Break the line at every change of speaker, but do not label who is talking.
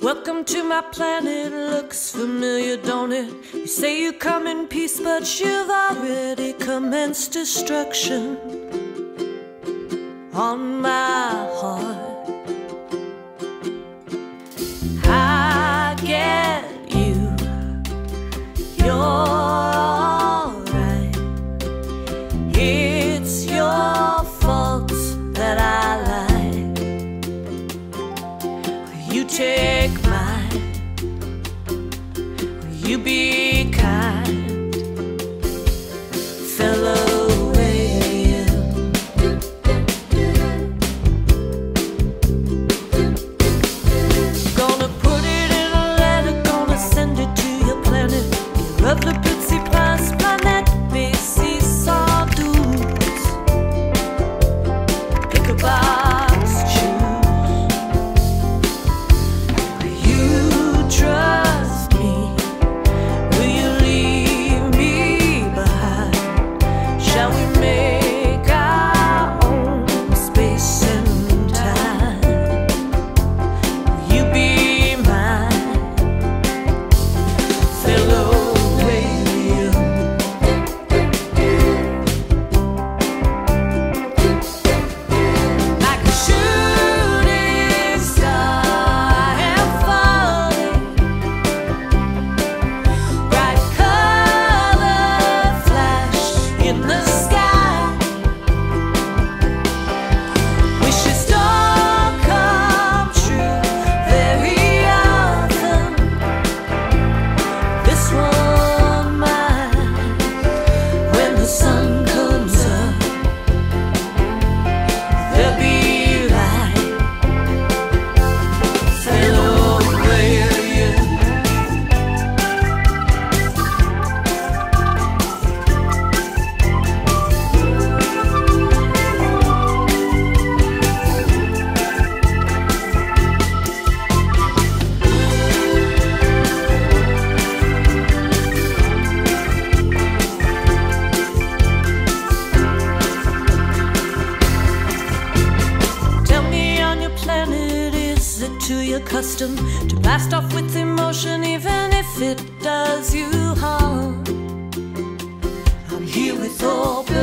Welcome to my planet, looks familiar, don't it? You say you come in peace, but you've already commenced destruction on my to your custom to blast off with emotion, even if it does you harm. I'm here with all.